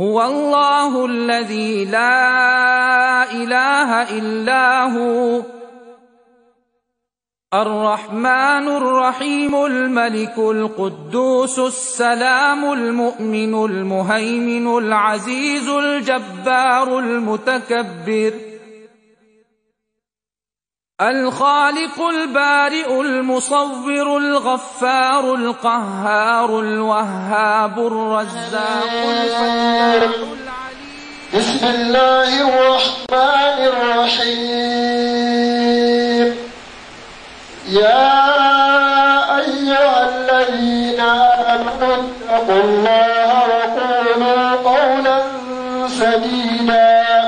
هو الله الذي لا إله إلا هو الرحمن الرحيم الملك القدوس السلام المؤمن المهيمن العزيز الجبار المتكبر الخالق البارئ المصور الغفار القهار الوهاب الرزاق الفتار بسم الله الرحمن الرحيم يا أيها الذين آمنوا اتقوا الله وقولوا قولا سديدا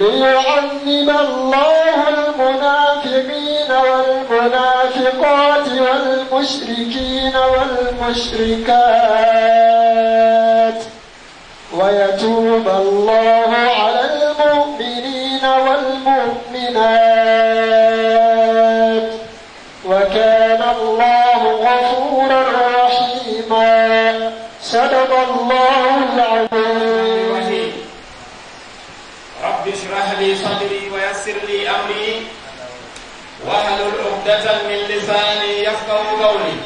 ليعلم الله المنافقين والمنافقات والمشركين والمشركات ويتوب الله على المؤمنين والمؤمنات وكان الله غفورا رحيما صدق الله العظيم لي صدري ويسر لي امري واحلل عقدة من لساني يفقه قولي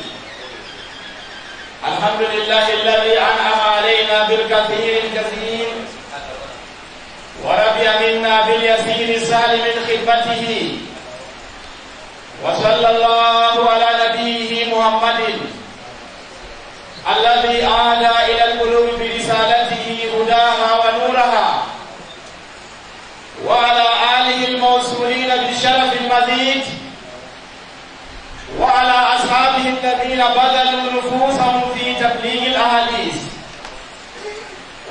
الحمد لله الذي انعم علينا بالكثير الكثير ورضي منا باليسير سالم خفته وصلى الله على نبيه محمد الذي اعلى الى القلوب برسالته هداها ونورها وعلى آله الموصولين بالشرف المزيد وعلى أصحابه الذين بذلوا نفوسهم في تبليغ الأحاديث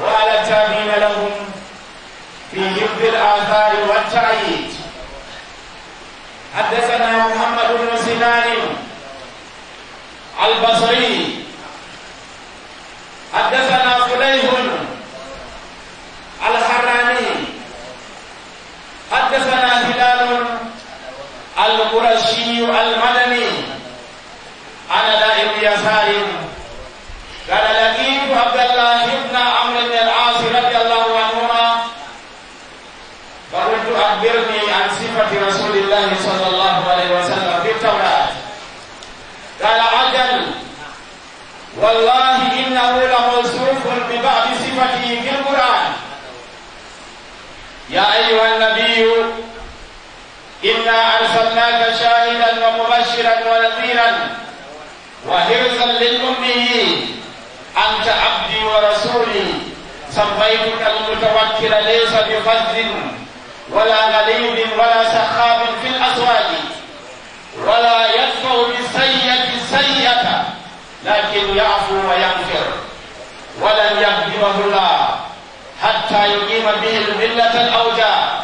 وعلى التابعين لهم في حفظ الآثار والتأييد حدثنا محمد بن سنان البصري حدثنا فليه حدثنا هلال القرشي المدني عن دائم يسار قال لقيت عبد الله بن عمرو بن العاص رضي الله عنهما فقلت اخبرني عن صفه رسول الله صلى الله عليه وسلم في التوراه قال عجل والله انه لموصوف ببعض صفته في القران يا أيها النبي إنا أرسلناك شاهدا ومبشرا ونذيرا وحرصا للأميين أنت عبدي ورسولي سميتك المتوكل ليس بفضل ولا غليظ ولا سخاب في الأسواق ولا يدفع للسيئة السيئة لكن يعفو ويغفر ولن يهدمه الله حتى يقيم به الملة الأوجاع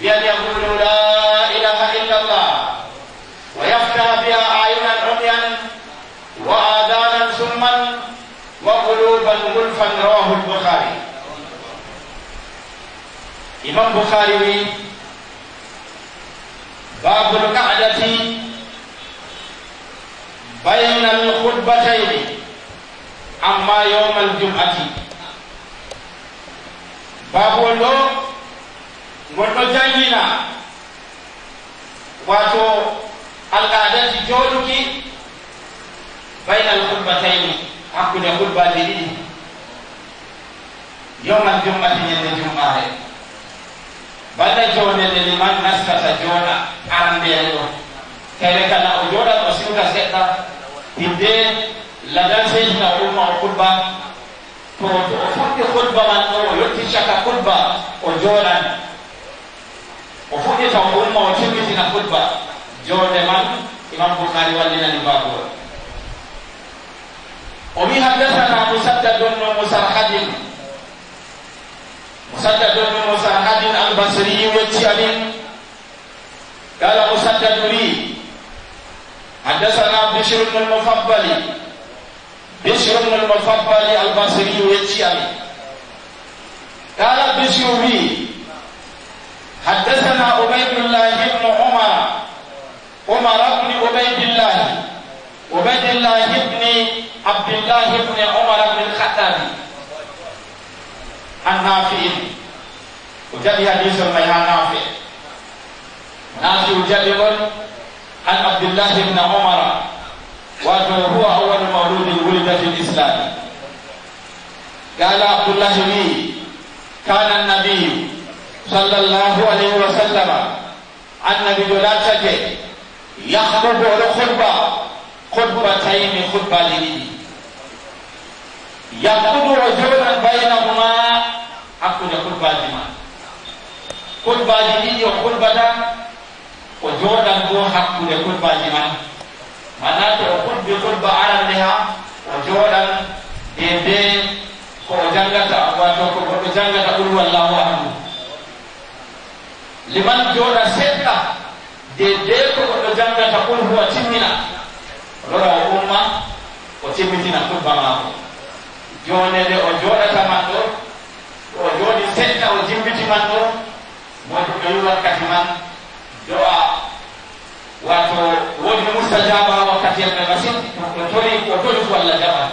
بأن يقولوا لا إله إلا الله ويفتح بها أعينا عميا وآذانا سما وقلوبا غلفا رواه البخاري إمام بخاري باب القعدة بين الخطبتين أما يوم الجمعة babolo gondo jangina wato al'adati joluki bayna alkhutbataini hakkude hulbaji ɗiɗi yoman jummati ñande jummare balla jonede liman naskata jona arandeɗo kayre kala o joɗat o siwta seɗɗa hidde ladal seydina umar hulba no o fuɗɗi hulba man ɗo o yetti caka hulba o jooɗan o fuɗɗita o umma o timmitina hulba joonde man imam bouhari wallinani babol o wi haddasana musadda donno musarhadin مسدد بن مسعد البصري والتيمي قال مسدد لي حدثنا بشر بن المفضل بشر بن المفضل البصري الشيعي قال بشر بي حدثنا عبيد الله بن عمر عمر بن عبيد الله عبيد الله بن عبد الله بن عمر بن الخطاب عن نافع وجاء حديث ما نافع نافع جابر عن عبد الله بن عمر وهو في الإسلام قال عبد الله لي كان النبي صلى الله عليه وسلم النبي لا شك يخطب الخطبة خطبتين خطبة لدينه يخطب رجولا بينهما أكل خطبة لما خطبة لدينه وخطبة وجودا هو حق لخطبة لما معناته خطبة خطبة على لها jooɗan e nde ko o janngata wato ko goɗɗo janngata ɓuru wallahu anu liman jooɗa seɗɗa de nde ko goɗɗo janngata ɓuruhuwa timmina o lora o e umma o timmitina kurba maako joonede o jooɗata man ɗo ko o jooɗi seɗɗa o jimbiti man ɗo moɗo ɓeyi wakkati man do'a watu wote mustajaba wakati yamebasia watoni watoni kwa la jama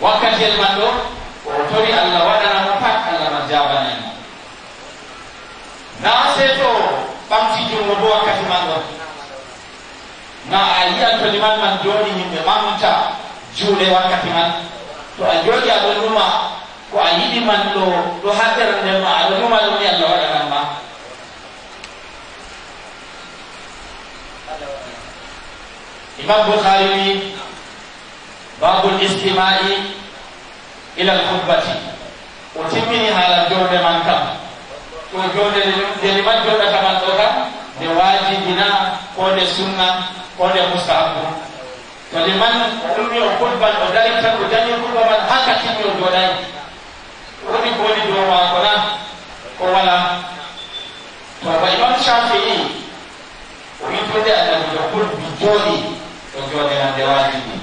wakati yamando watoni Allah wana na mpat Allah majaba ni na seto pamsi jumbo kwa wakati mando na alia toni man mandoni ni mamuta jule wakati man to ajoji abonuma ko ayidi man to to hater ne ma abonuma ni Allah Imam Bukhari ní babul istima'i ila khutbati o ti mini hala jonde man kam to jonde deni man jonde kaman to kam nde wajibina ko nde sunna ko nde mustahabu to nde man ɗumi o khutban o dari tan o dañi khutba man ha ka timmi o joɗani woni goni dow mako na ko wala to ba imam shafi'i o yitode annabi jokul bi jooɗi kutolewa ni wajibu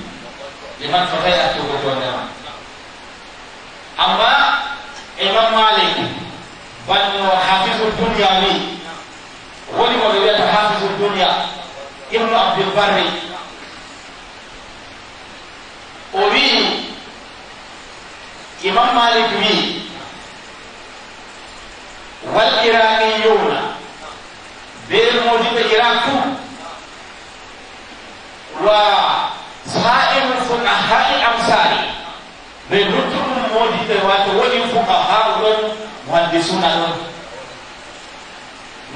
liman fataya tu kutolewa amma imam malik wani wa hafizu dunya ni wani wa bila ta hafizu dunya ibn abdul barri obi imam malik bi wal iraniyuna bil mujib iraqu wa sa'ir fuqaha'i amsari ne lutum modi te wa to wodi fuqaha ron muhaddisun ron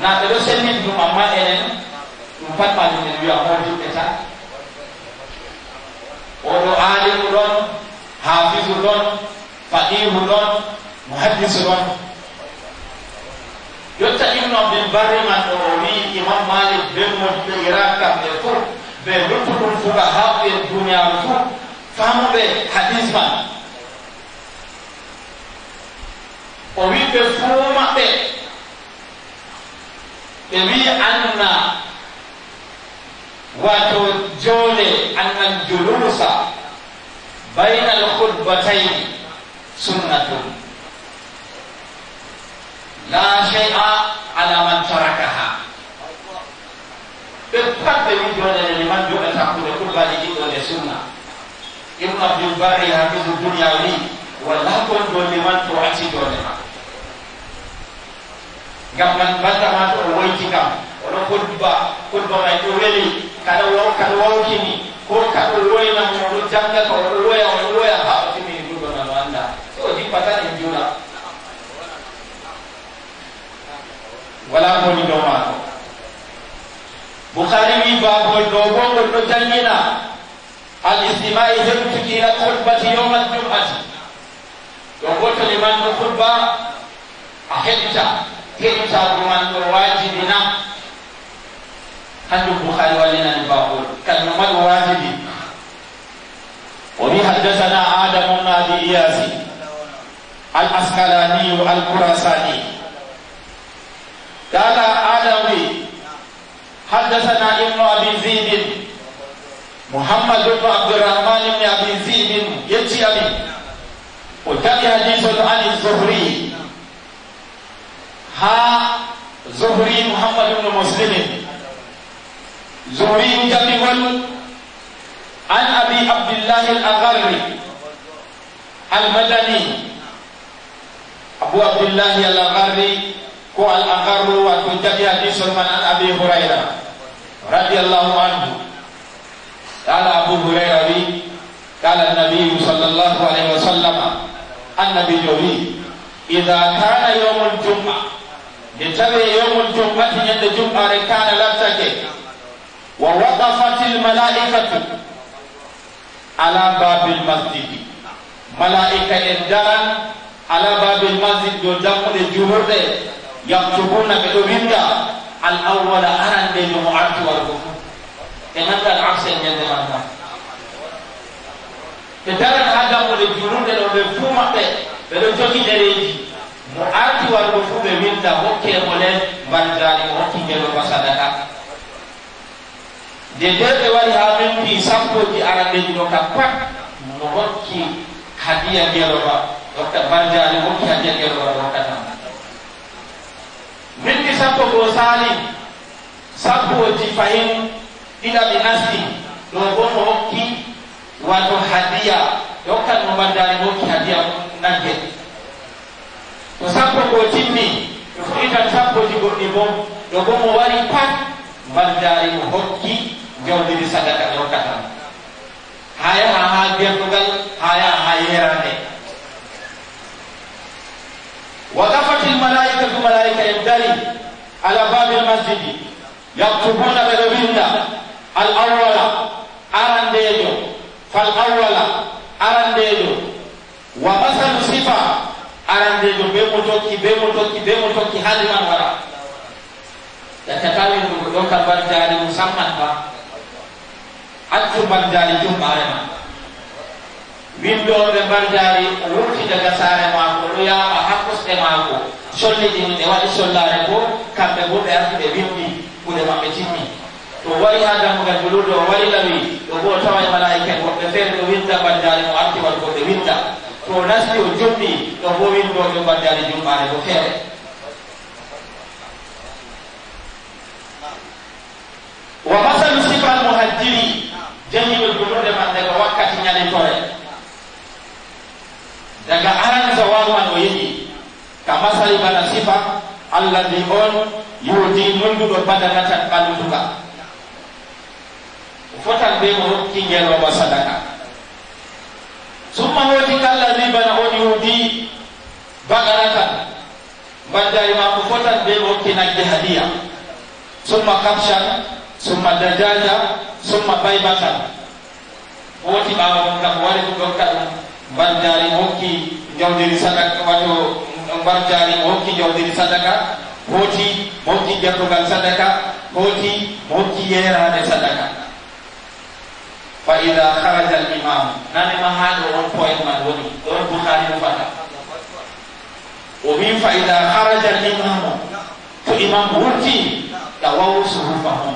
na de sen min dum amma elen um pat pa de wi a hoji te sa ono alim ron hafiz ron faqih ron muhaddis ron yotta ibnu abdul barri man o wi imam malik dem mo te yarakam e ɓe luttuɗum fukahaɓe duniyaaru fuu faamuɓe hadis man o wi ɓe fuu maɓɓe ɓe wi anna wato joole annan julusa bayna alhutbatayni sunnatun la shay'a ala man tarakaha ɓe pat ɓe wi joole dianjurkan satu itu lagi itu oleh sunnah. Ibn Abdul Bari hadis dunia ini walaupun boleh tu aksi boleh Gamkan baca masuk awal jika orang kurba kurba itu really kalau orang kalau orang ini kurba kalau orang yang mau jangka kalau orang yang orang yang apa sih ini kurba nama anda so di pasar ini juga walau pun doma Bukhari باغول دوغون غول دو جانينا الاستماع يجب إلى الخطبة يوم الجمعة دوغوت لمن الخطبة أحلتا كنتا بمن واجبنا هل البخاري ولنا الباغول كلمة الواجب وبه حدثنا آدم بن أبي إياس العسقلاني الخراساني قال آدم حدثنا ابن أبي زيد محمد بن عبد الرحمن بن أبي زيد يجي أبي وتبي حديث عن الزهري ها زهري محمد بن مسلم زهري مجمع عن أبي عبد الله الأغري المدني أبو عبد الله الأغري ko al aqarru wa to jadi hadis man an abi hurairah radhiyallahu anhu qala abu hurairah wi qala an-nabiy sallallahu alaihi wasallam an-nabiy wi idza kana yawmul jum'ah de tawe yawmul jum'ati nyande jum'ah re kana laftake wa waqafatil malaikatu ala babil masjidi malaika en daran ala babil masjid do jammude juhurde yaktubuna bi dhimta al awwala aran bi jumu'at wa rukun kenapa al asr yang demanda kedara ada oleh jurun dan oleh fumate dan joki dari ini mu'at wa rukun bi minta hukke oleh bandari hukki jelo pasadaka de dede wali habin di sampo di aran bi jumu'at pak mu'at hadiah dia lupa Dokter Banja ada mungkin hadiah dia lupa Dokter siapa dua sali Siapa wajib fahim Ila binasti Lohono oki Wadu hadiah Yokan memandari oki hadiah Nanti Tu siapa wajib ida Kita siapa wajib ni bom Lohono wali pat Mandari oki Jom diri sadatak yokan Haya haya dia tunggal Haya haya rane Wadafatil malaikat Malaikat yang ala babil masjidi yaktubuna ɓe ɗo winda al awala arandejo fal awala arandejo wa masalu sifa arandejo be mo tokki be mo tokki be mo tokki haliman wara yakkatawi ɗokal banjari musamman ba accu banjari jummarema windoɓe banjari wurti daga sare mako ɗo yaɓa ha kosɗe mako solliti mum ne waɗi sollare bo kamɓe bo ɓe arti ɓe wimɓi kuude maɓɓe timmi to wari ha dammugal julurde o wari ɗawi ɗo bo tawa e malaika woɓɓe feere ɗo winta bandare mo arti wat goɓɓe winta to nasti o jumɗi ɗo bo windoɓe bandare jumɓare bo feere wa masalu sifal muhajjiri jamiɓe julurde maɓɓe ko wakkati ñalentore daga aran sa wawan o yeƴi kama sari pada sifat Allah di on yudi mundur pada rasa kalu juga. Fatal demo kini lo masa daka. Semua wajib kalah di mana on yudi bagarakan. Bajar mampu fatal demo kini ada hadiah. Semua kapsan, semua dajaja, semua bayi bakar. Wajib awak kau wajib kau kau bandari hoki yang diri sadar kau membaca ni mohki jauh diri sadaka mohki mohki jatuhkan sadaka mohki mohki yera ada sadaka fa ila kharaj al imam nani mahal orang poin madhuni orang bukhari mufata umim fa ila kharaj al imam tu imam mohki tawaw suhufahum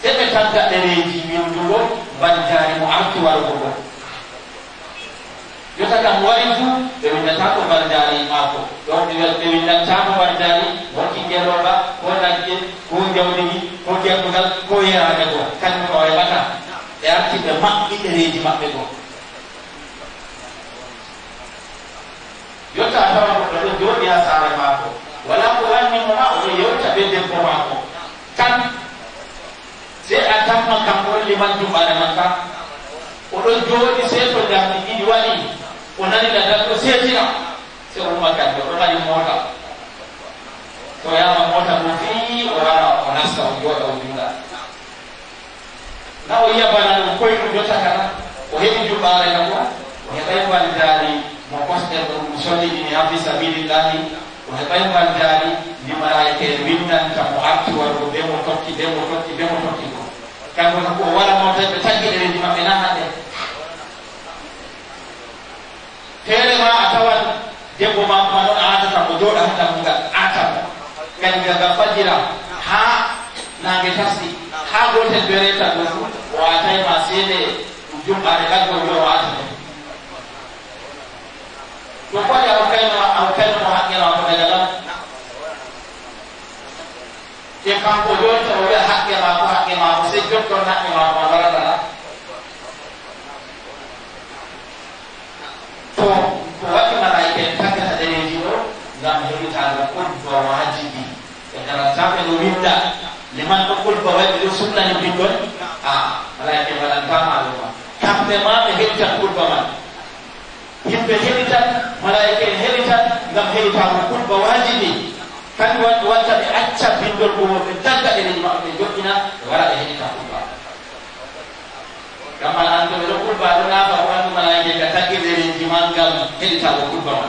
Saya tak tak dari jimil dulu Banjari mu'ab tu warugubah jota kam wari fu ɓe wiɗatako mardari maako ɗon ɓe winnantako mardari woki geroɓa ko nagge ko jawdigi ko gerdugal ko yerade go kañum o heɓata ɓe arti ɓe maɓɓi ɗe reedi maɓɓe go yotta tawa goɗɗo ɗo jooɗi ha saare maako wala ko wannimo ma oɗo yewta ɓe debbo maako tan se a tanma kam ɓolli mantum ɓare man ta oɗo jooɗi seeto darɗi ɗiɗi waɗi onani lada ko setina sai umaka da rani mota to ya ma mota mu fi wala onasta ngoda ubinda na o iya bana ko ko jota kana o hebi jubare na ko o hebi ban dali mo koste ko musoli ni hafi sabilillah o hebi ban dali ni malaike minnan ta mu'atti wa rubbe mo tokki demo tokki demo tokki ko kan ko wala mota be tagge de ni mabbe na hade fere ma dia debbo ma ma ɗon aatata ko jooɗa hata mugal aatata dia dapat lah. jira, ha nage tasdi ha gotel be reta ɗo o watay ma seede jumɓaade gaggo yo waata to koje awkayno awkayno haqqirako daga lam e kanko jooni ta hak dia haqqe maako haqqe maako se jottor haqqe ma wajib yang kalau sampai meminta lemah pukul bahwa itu sunnah yang berikut ah mereka yang malam kama lemah tak lemah menghijrah pukul bahwa yang berhijrah mereka yang hijrah dan hijrah pukul bahwa kan wajib kan buat wajib acha pintur umur jaga diri lemah menjadinya wala hijrah pukul bahwa kamu lantuk pukul bahwa kenapa orang malah yang kata kiri jimanggal hijrah pukul bahwa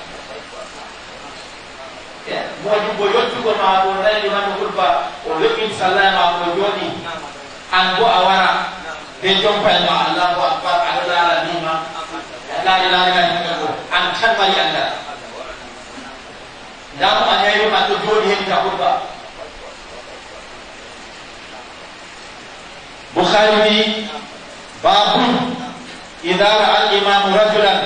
mo jubo yottu ko ma ko nayi man ko ba o yobbi sallama ko joni an go awara be jom pa ma allah wa akbar ala rabbina la ilaha illa anta an tan ma yalla dam an yayi ma to joni hen ta kurba bukhari bi babu idara al imam rajulan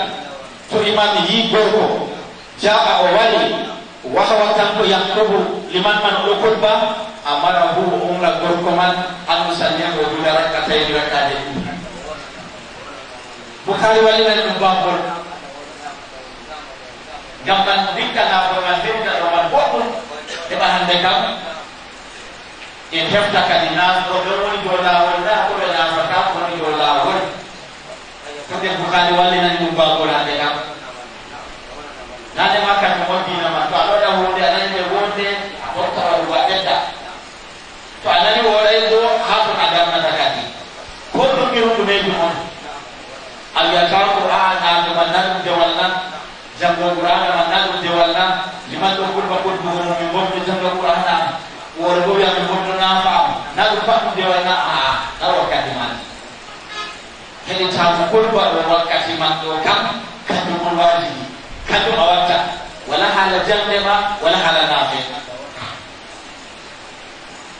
tu imam yi gorko ja'a wali wakawatan ko yang kubu lima man ulukul bah amara hu ung la gurkuman anu sanya ko bilara katai dua kade bukhari wali lan mubahul gampan dikka na pengantin ke roman bobul di bahan dekam yang hefta kadinas kodoro ni jorda wanda aku bela amraka kodoro ni jorda wanda kutin bukhari wali lan mubahul dekam Nanti makan kemudian Al-Qur'an Al-Nadu Jawalna Lima Tukul Bakul Buhum Mimbun Jizam Al-Qur'an Walaupun yang membunuh nama Nalu Bakul Jawalna Nalu Kadiman Jadi Tahu Kul Buat Wawal Kadiman Tukam Kadumun Wajib Kadum Awaca Wala Hala Jalema Wala Hala Nafi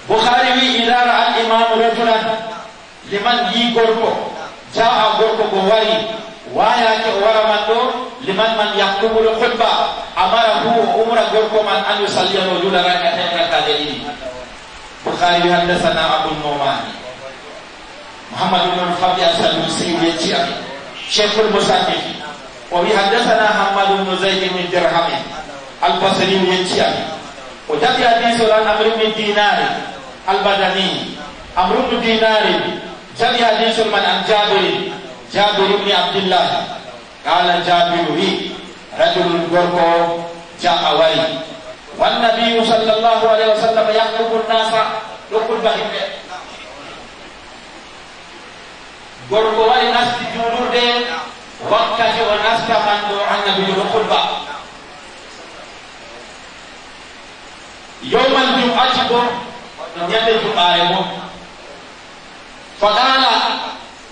Bukhari Wi Ilar Al-Imam Rujulah Liman Yi Gorko Jawa Gorko Gowari Waya Ki Waramatu Waya Ki Waramatu liman man yakubulu khutba amarahu umra gorko man an yusalli no jula rak'atayn rak'atayn bukhari hadathana abu nu'man muhammad ibn fabi as-salusi yaji shaykh al-musannif wa bi hadathana hamad ibn zayd ibn dirham al-basri yaji وجاء حديث عن عمرو بن دينار البدني عمرو بن دينار جاء حديث من عن جابر جابر بن عبد الله قال جابر لي رجل غرق جاء وي والنبي صلى الله عليه وسلم يخطب الناس لقل بهم غرق وي ناس تجولون دي وقت وناس كمان دعا النبي لقل بهم يوم الجمعة كم يدل قائمه فقال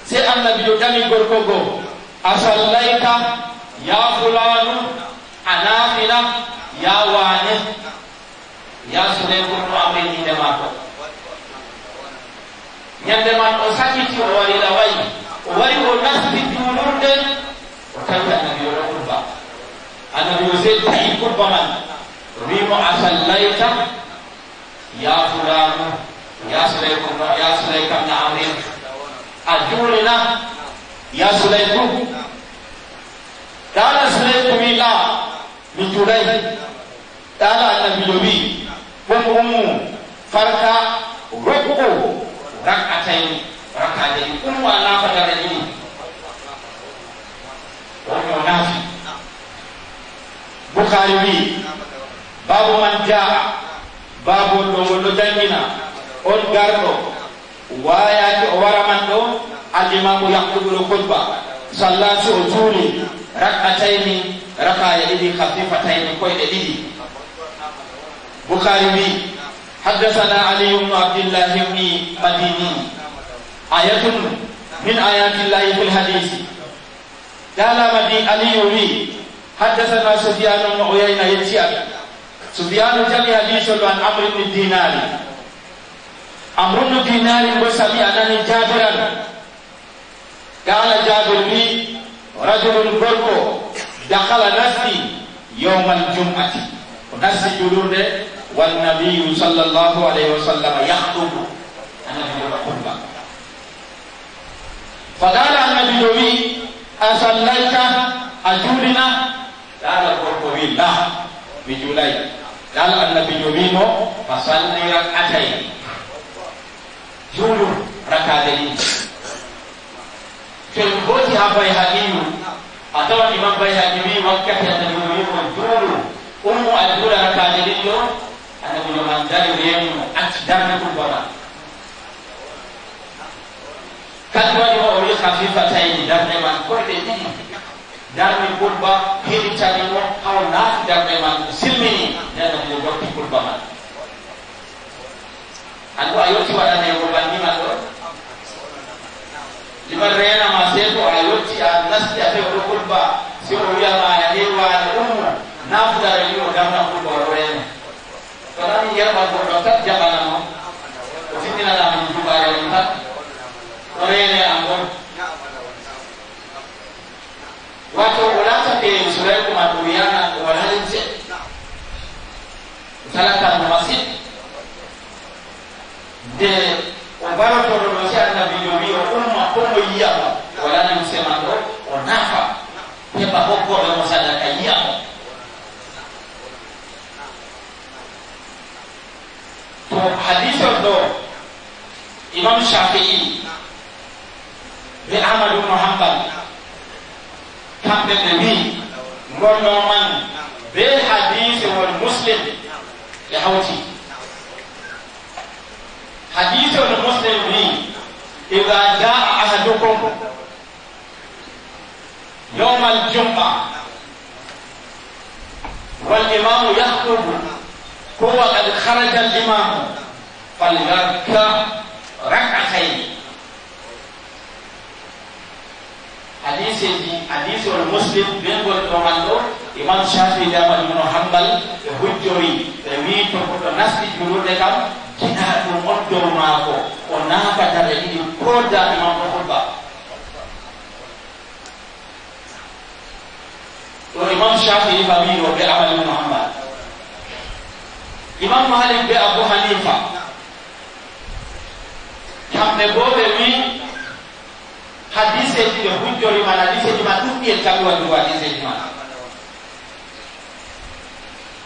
سيأن النبي دمي غرقه asallaita ya fulanu anafila ya wane ya sule kurno amen inde mako nyande man o sakiti o wari la wayi o wari o nasti julurde o tawi annabi o kurba annabi o setti kurba man wimo asallaita ya fulanu ya sule kurno ya sule kam na amen ajulina Ya Sulaikum Kala Sulaikum ila Mitulai Kala Nabi Yobi Kumumu Farka Rukuku Rakatain Rakatain Umwa nafa darani Umwa nafi Bukhari wi Babu manjaa Babu dongono jangina On garto Waya ki owaraman dong al-imamu yaqtubul khutbah sallatu uzuri rak'ataini raka'a idi khafifataini koy de didi bukhari bi haddathana ali ibn abdullah ibn madini ayatun min ayatillahi fil hadith Dala madi Ali yuri haddathana Sufyan bin Uyayna yatiya Sufyan jami hadith wa an amr ibn dinari Amr ibn dinari bi sabi anani jabiran قال جابر لي رجل بركو دخل نفسي يوم الجمعة نفسي جلود والنبي صلى الله عليه وسلم يخطب أنا خطبة فقال النبي لي أصليت أجولنا قال بركو لا بجولي قال النبي يمينه فصلي ركعتين imam Bayhaqi atau imam Bayhaqi wakaf yang terbunuh dulu umu adzul arkadir itu kan ada punya mandal yang acdam itu bola. Kadwa juga oleh kafir fatah ini dan memang kau itu ini dan mengkurba hidup cari mu kau nak dan memang silmi ini dan memang kau dikurba. Aku ayo siapa yang kurban ni Jika Lima rena lah, masih tu ayuh yang nasi ada berkulba si ulama yang hewan umum nafsu dari itu dan lah nak berkorban kalau dia mau berdoktor jangan mau sini ada mencuba yang empat korban yang ambil waktu ulang sate sudah kumat ulama ulama lagi salah tanpa masjid de Ubaru turun usia Nabi Yuri Umma Kumu Iyamah walana msema ndo onafa heba hoko lo musadaka yao to hadithu ndo imam shafi'i be amadu muhammad kambe nabi ngono man be hadithu wal muslim ya hawti hadithu wal muslim ni إذا جاء أحدكم يوم الجمعة والإمام يخطب هو قد خرج الإمام فليركع ركعتين حديث حديث المسلم بنقول تمالو إمام شافعي ده بن حنبل هجوري تمي تقول الناس تقول لك كنا مقدر معه ونافع ترى كودا إمام الخطبة imam shafi'i fami o bɛ amadu muhammad imam malik bɛ abu hanifa kambe bobe mi hadise jibe hujjori man hadise jima ɗuɗɗiyel tagowandu hadise jima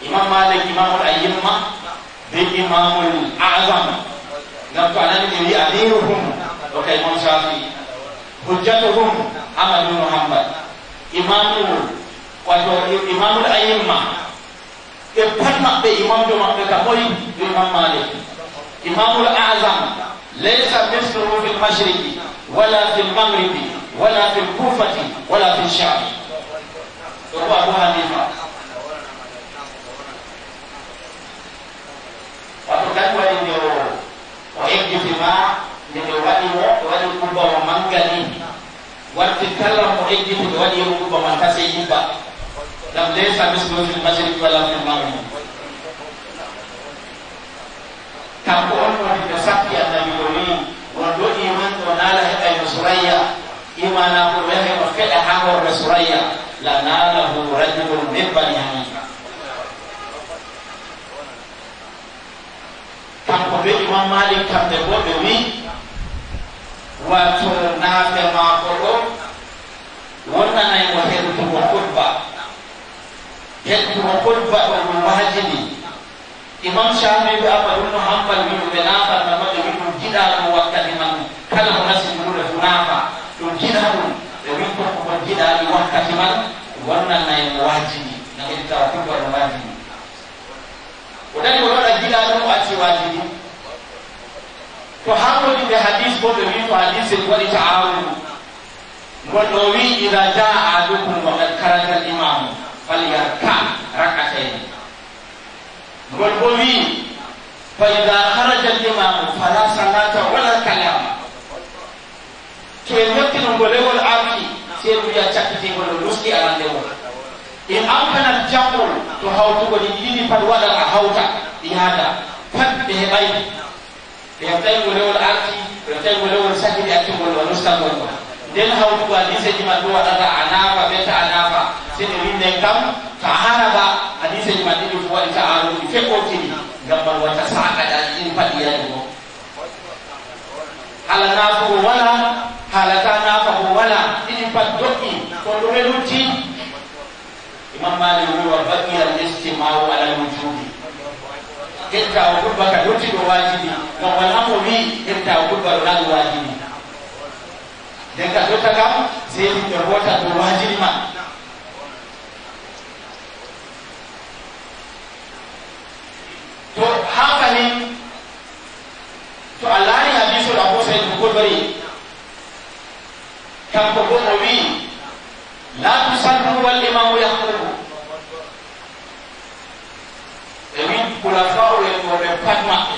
imam malik imamul ayimma be imamul azam ngam to anani ɓe wi amiruhum o ka imam shafi hujjatuhum amadu muhammad imamu wato imamul ayyimma ɓe pat maɓɓe imamjo maɓɓe ka koye imam malik imamul azam laysa misluhu fi lmashriki wala fi lmagribi wala fi lkufati wala fi lsham ɗo ko abu hanifa wato kadi waɗi nde o o eggitima nde ɓe waɗi o ɓe waɗi kubba o mangali warti kala mo eggiti ɓe waɗi yo kubba man tase yibba لم ليس مثله في المشرق ولا في المغرب كقول وحده سكي النبي وندو إيمان وناله أي سرية إيمان أقوله وفعل حاول سرية لناله رجل من بني حنيفة kamkobe imam malik kamde boɓe wi wato naafe maako ɗo wonnanaymo hertugo hutba yaddu wa kulba wa hajjini imam shafi be amma ɗum no hanfal wino ɓe naafalna maɓe wino jiɗano wakkati man kala ko nasi ɗumure fu naafa ɗum jiɗa ɗum ɓe win kokko kon jiɗani wakkati man wonnanayi mo wajini naɓeɗi tawa kulba no wajini o ɗani o waɗa jiɗa ɗum o acci wajini to ha woni ɓe hadis bo ɓe wi ko hadise ɗi waɗi taawunu gonɗo wi ida jaa adukum wa kad karata l imamu فليركب ركعتين والبوي فإذا خرج الإمام فلا صلاة ولا كلام كي يمكن الغلو العربي سير يا تشكتي ولوسكي على الدور إن أمكن الجمل تهوت ولديني فالولا هوتا بهذا فد بهبين يمتلك الغلو العربي يمتلك الغلو الساكن يأتي ولوسكا ولوسكا den hawtu ko adi seji ma do wada anafa be ta anafa se de winde kam fa haraba adi seji ma didi ko wada aru ki fe ko tini gamba wata saka da in padi ya do hala na ko wala hala ta na ko wala in pad doki ko do me luti imam mali ko wa baki al istimaa wa al wujubi kenta o ko baka luti do wajibi ko wala ko bi kenta o ko wa wajibi daga doka kam sai ya wata to wajiri ma to haka ne to Allah ne hadisu da ko sai ko bari kan ko ko wi la tusallu wal imamu yaqulu ewi kula fa'u ya ko be patma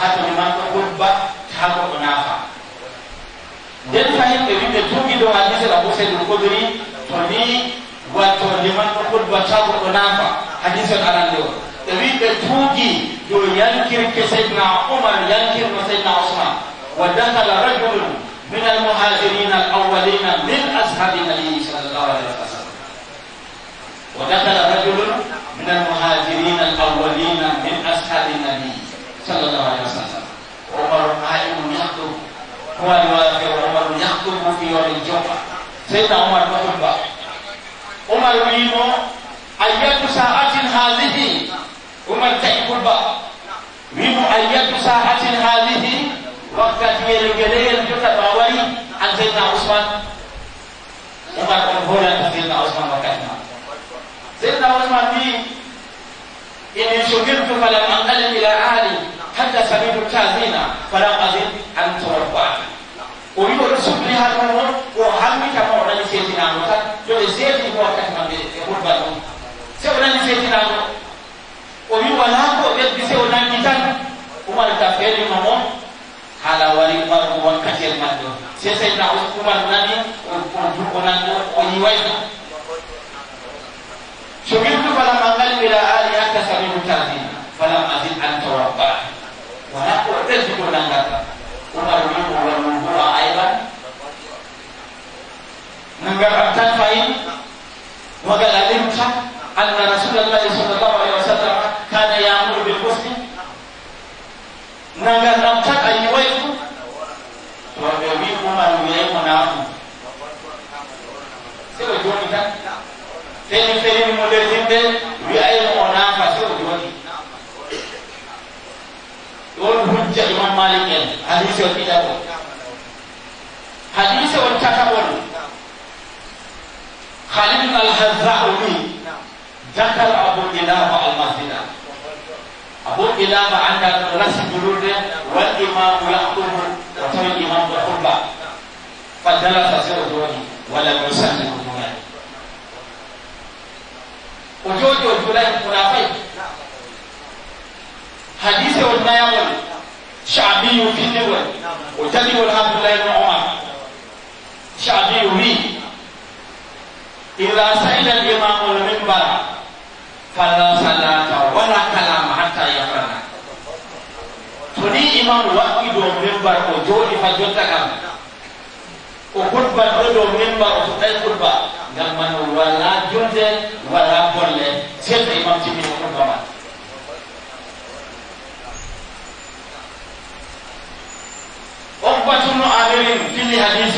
hata manɗo gobba hako ɗo nafa nden fahin ɓe wimɓe tugiɗo hadisel abou sayd l kodri to ni watto limanɗo gobba tago ɗo nafa hadisel arande o ɓe wi ɓe tuugi ɗo yankirke saydna omar yankirno saydna osman wa dakala rajulun min almuhajirina al awalina min ashabi nabiyi sallallahu alayhi wa sallam ودخل رجل من المهاجرين الأولين من أصحاب النبي صلى الله عليه وسلم عمر قائم يخطب هو الواقع عمر يخطب في يوم الجمعة سيدنا عمر خطبة عمر يقول أية ساعة هذه عمر تقول ويقول أية ساعة هذه وقت يرجلين تتباوري عن سيدنا عثمان عمر قبولا سيدنا عثمان وكذا سيدنا عثمان في إني شكرت فلم أنقلب إلى أهلي hadda sabilu tamina falam azid an torabbaka o wi oɗo sumni hano on o hammitama o nani setinano tan to e seedi gowatatimae e hurba ɗum se o nani setinano o wi wala ko ɓeddi se o nanni tan umar ta feelima mo hala wari maru wankatel maɗɗo se seydna umar nani o nanno o yiwayna so wirdu falam كان عمر منه ومن هو أيضا نقرأ تنفعين وقال علمت أن رسول الله صلى الله عليه وسلم كان يأمر بالغسل نقرأ لمتك أي ويكو وقبيكم أن يأمر نعم سيقول جوني تاني تاني فيلم مدرسين ahli ilm hadis yang tidak boleh. hadis yang cakap boleh. Khalid al Hazrawi Zakar Abu Ilaba al Masjid Abu Ilaba angkat ulas bulurnya wal imam ulakum atau imam berkhutbah Fadalah sasir ujuan Walau musah di hubungan Ujuan di hubungan Hadis yang menayang شعبي في النوى وتبي عبد الله بن عمر شعبي وي إذا سئل الإمام المنبر فلا صلاة ولا كلام حتى يقرأ تني إمام وقيد المنبر وجود فجدك وخطبة رجل منبر وتقل خطبة لما ولا جند ولا بل سيد إمام تبين عقبة بن عامر فيه حديث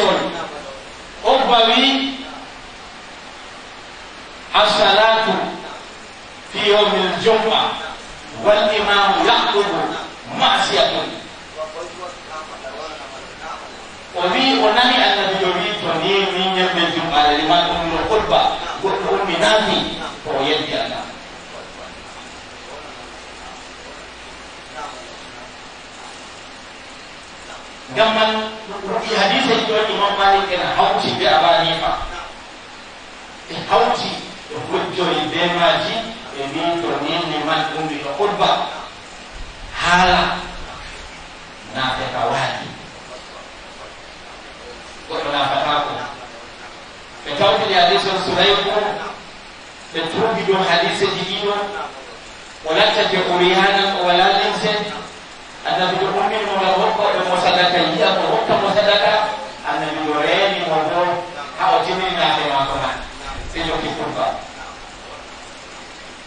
أبوي الصلاة في يوم الجمعة والإمام يخطب معصية وفي أنني الذي يريدني من يوم الجمعة لمن أم القربى وأم نافي ويدي الله gambar di hadis itu Imam Malik kena hauci be abani pa. Eh hauci hujoi be maji e min to min ne man umbi ka khutba. Hala na te kawali. Ko na ka ka ko. Ke tawti di hadis Sulaiman ko ke tawti do hadis di dino. Wala ta je qur'an wala linsan anda dikurungi mulai hukum dan musadaka iya berhukum musadaka anda dikurungi mulai hukum hao jini ni ada yang aku nak sejuk kipun pak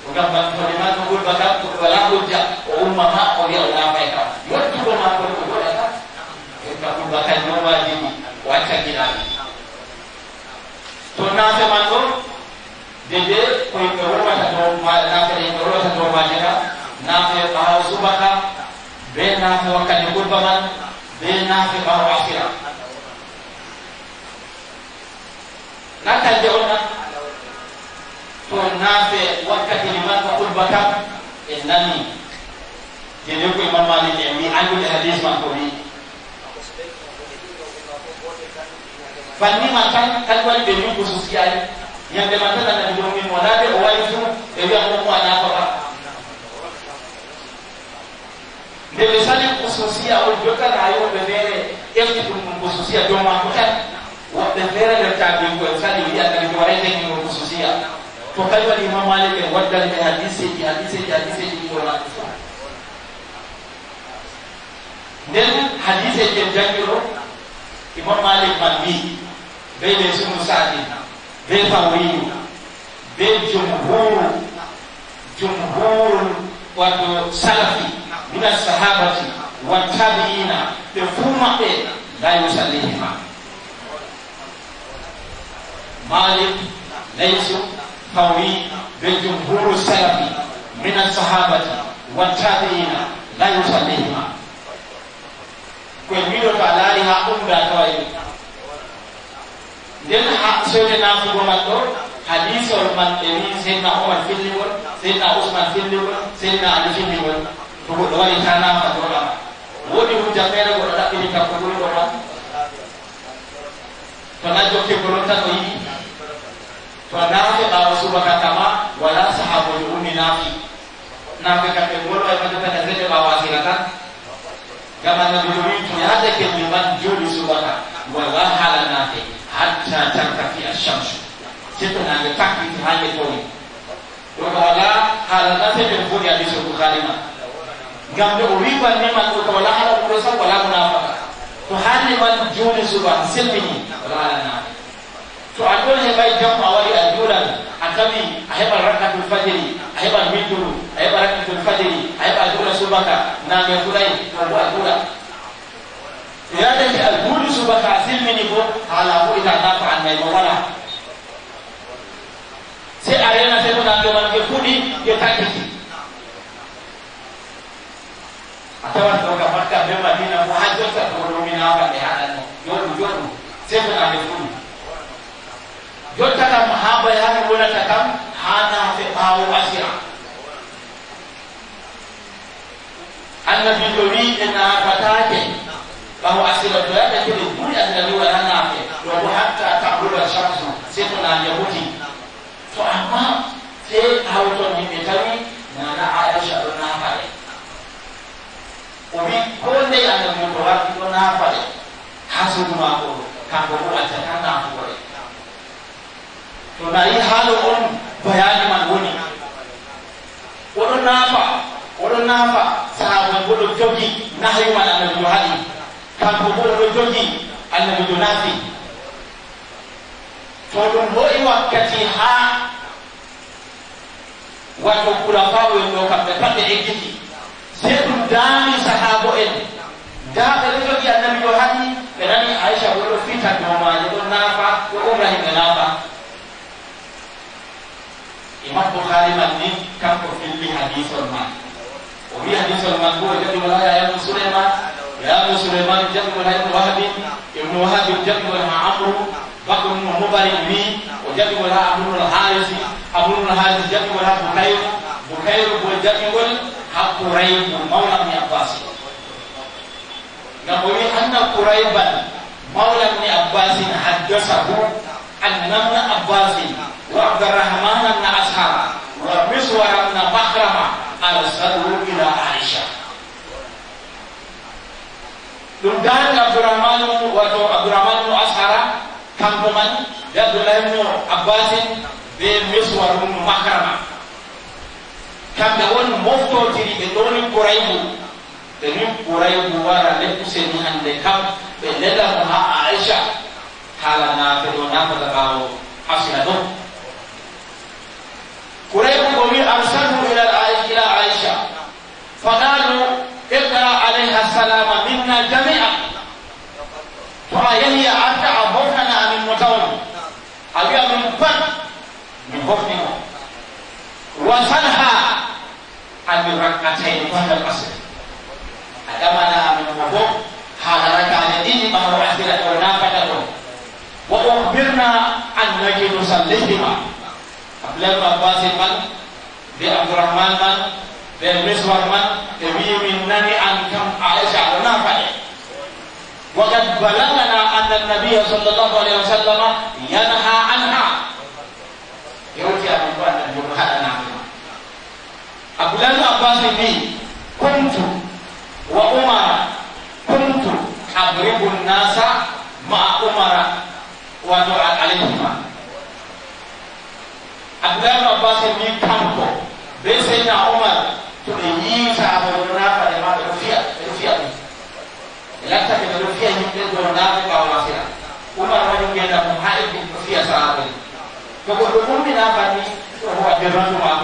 bukan bang kodiman tunggul bakat kebalang ujak umma mak oleh Allah mereka buat tu kau mampu tunggul atas kita pun bakat nyawa di wajah kita tunang semangat jadi kau ikut rumah satu rumah nak kerja rumah satu rumah jaga nak kerja subakah بين نافي وكان يقول بغل بين نافي قار وعفيرة نتا الجعونة تقول نافي وكان يمان تقول بكا إنني جنوك إمان مالي جعمي عنكو الهديث ما تقولي فالمي ما كان كالوالي بنيوكو سوسيالي يندمتنا نبيومي مولادي وواليسو يبيعوكو أنا فقط اللي يسلم خصوصية أو الجوكر هيقول بمعنى يخطب من خصوصية جو معكوكا والدفيرة اللي بتاع بيقول سلم هي أن الجوارين من الخصوصية فقال الإمام مالك ودى لحديثه حديثه حديثه ولا نن حديثه الجاكر إمام مالك مالبي بين يسمى سعدي بين فاوي بين جمهور جمهور وسلفي من الصحابة والتابعين تفهم قيل لا يسليهما مالك ليس قوي بالجمهور السلفي من الصحابة والتابعين لا يسليهما كل ميلو فعلالي ها أمدى توائي دين سيدنا سبو مدور حديث المنطلين سيدنا عمر في اللي سيدنا عثمان في اللي سيدنا علي في اللي Tunggu orang yang kena apa tu orang? Wo oh, di hujan merah, wo ada ini kampung ini orang. Karena joki berontak tu ini. Karena tu bawa subah kata mak, wala sahabul umi nabi. Nabi kata bulu, apa tu kata saya bawa silakan. Gaman dulu ini tiada kehidupan juli subah kata. Wala halan nabi, hatta terkaki asyamsu. Kita nak kaki hanya poli. Wala halan nabi yang punya disuruh kalimat gambe o wima nimal o tawala ala ko sa wala munafa to hanni man juni suba silmini wala ana to adon ni bay jam awali adura akami aheba rakatul fajri aheba mitur aheba rakatul fajri aheba adura subaka na me furai to adura ya de ki adura subaka silmini bo ala ko ita ta fa anai mawala se arena se ko na ke man ke fudi ke takiti atawan to ga makka be madina ko ha jotta to lumina ga be hadan no yoru yoru sai na be kun jotta kam haba ya ha wala ta kam hana fe bawo asira annabi dori ina fatake bawo asira to ya ta ke duri annabi wala na fe wa hatta ta hura shamsu sai na yahuda Umi kone ana mondo wa kona hapa. Hasu kuna ko kango ko acha kana hapo. Tuna hii halu on bayan manguni. Wono napa? Wono napa? Sahabu kudu jogi nahi wa ana juhadi. Kango ko ro jogi ana mudunati. Tuna hoi wakati ha Wanu kula pawe ndo kapepate ekiti te ɗum daami sahaabo en daa ɓe ɗo jogi annabi ɗo haɗi ɓe nani aicha bo ɗo fita nomaaje ɗo naafa ɗo umra himɓe naafa imam bouhari man ni kanko filli hadisol ma o wi hadisol man bo e jaɓugol ha yaamu souleyman yaamu souleyman jaɓugol ha ibnu wahabin ibnu wahabin jaɓugol ha amru bakr no mobari mi o jaɓugol ha abdunul haris abdunul haris jaɓugol ha boukayro boukayro bo jaɓugol قريب مولى ابن عباس يقول أن قريبا مولى ابن عباس حدثه أن ابن عباس وعبد الرحمن بن أسحر ومسور بن مخرمة أرسلوا إلى عائشة Dundan Abdurrahman wato Abdurrahman bin Ashara kampungan da Abdullah bin Abbasin bin Miswar bin Makrama kamɓe woni moftotiri ɓe ɗoni kouraybu ɓe min kouraybu wara leppuseni hande kam ɓe ndella mo ha aicha haala naafe ɗo nafata ɓawo hafsina ɗon kouraybu ko min arsalhu ila ila aicha faqalu iqra alayha salama minna jamia to a yehi a arta a hoftana amin mo tawno a wiya min pat min hoftimo wasanha ambil rakaatain pada asr. Ada mana menubuh hal rakaatnya ini mahu akhirat orang dapat tahu. Wa umbirna anda najib musallihima. lima. bin Abbas bin bin Abdul Rahman bin bin Miswar bin bin Minnani an kam Aisyah bin Nafi. Wajad Nabi sallallahu alaihi wasallam yanha anha. Yaudzia abdullahi abbas ne kuntu wa Umar kuntu abribun nasa ma Umar wa umara wato alaihima abdullahi abbas ne kanko bai sai na umar to da yi sabon rafa da ma rufiya rufiya ne lakta da rufiya ne da don na ka wa masira umar wani yana mun haɗin rufiya sabon to ko domin na bani ko wa jiranu ma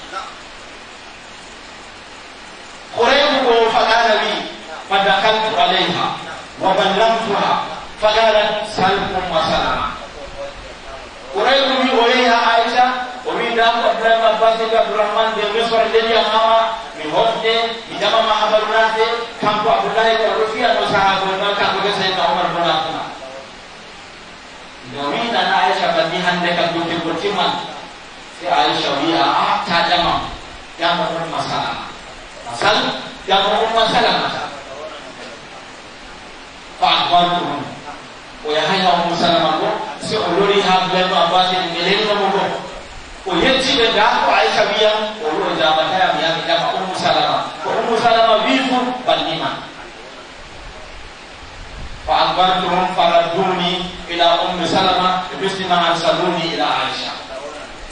Quraim ko fa'ala bi fa dakhaltu 'alayha wa ballamtuha fa qalat salamun wa salama Quraim mi o ya Aisha o mi da ko da ma basi ga Abdurrahman de mi sore de ya mama mi hotte mi da mama abaruna de kam ko Abdullah ko rufiya no sahabo no ka ko ge sai na Umar bin Abdullah Ya mi da na Aisha ba di hande ka ko ti ko ti man Si Aisha wi a ta jama ya ma ko masalama asal yang orang masalah masalah. Faham tu? Oh ya, hanya orang masalah aku. Si ulur ini hab dan apa sih yang lain orang mampu. Oh ya, si benda tu ayah sabia. Ulur oh, zaman saya dia tidak mampu masalah. Mampu masalah mampu pun berlima. Fa'akbar turun faraduni ila Umm Salama Ibu Sina Ansaruni ila Aisyah